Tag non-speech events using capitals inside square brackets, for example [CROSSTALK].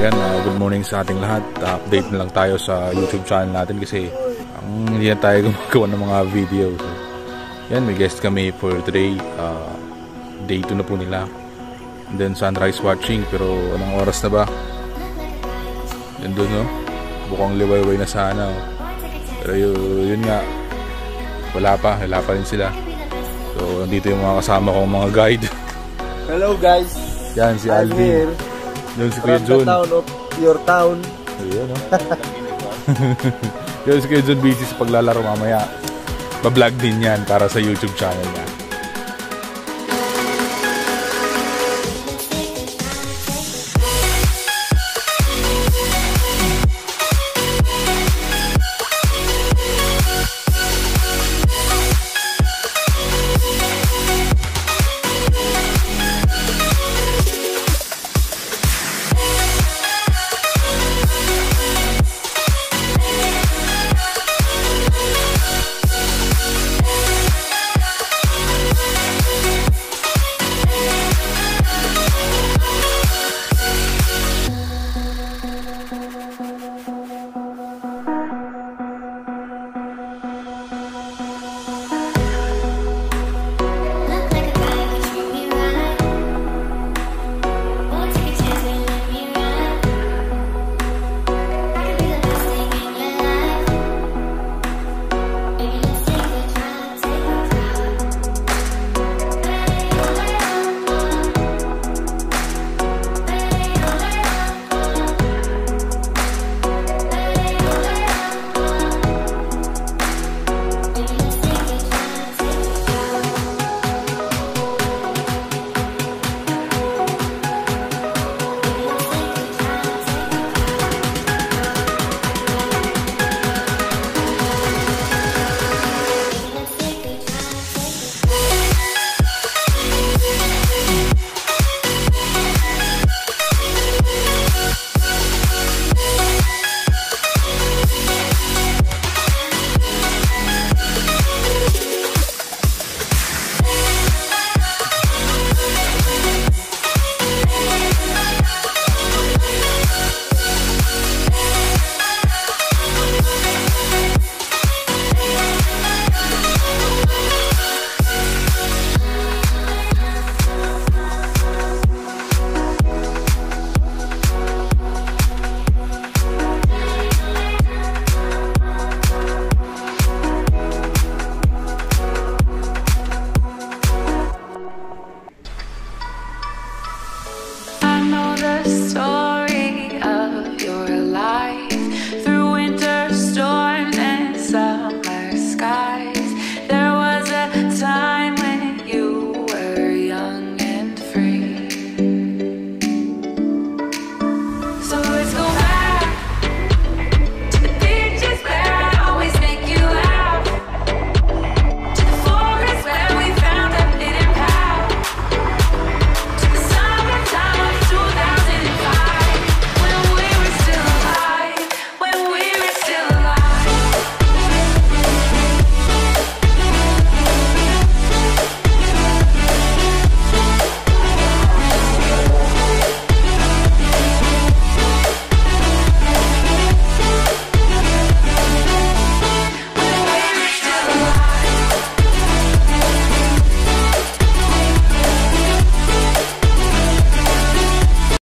Ayan, uh, good morning sa ating lahat. Uh, update na lang tayo sa YouTube channel natin kasi ang um, hindi na tayo [LAUGHS] gumagawa ng mga video. So, yan, may guest kami for today. Uh, day 2 na po nila. And then sunrise watching pero anong oras na ba? Yan doon no? Bukang liwayway na sana. Oh. Pero yun, yun nga, wala pa, wala pa rin sila. So, nandito yung mga kasama kong mga guide. Hello guys! Yan, si Alvin. Yun si Kuya Jun. town of your town. Ayun, no? [LAUGHS] Yun si Kuya Jun busy sa paglalaro mamaya. Bablog din yan para sa YouTube channel niya.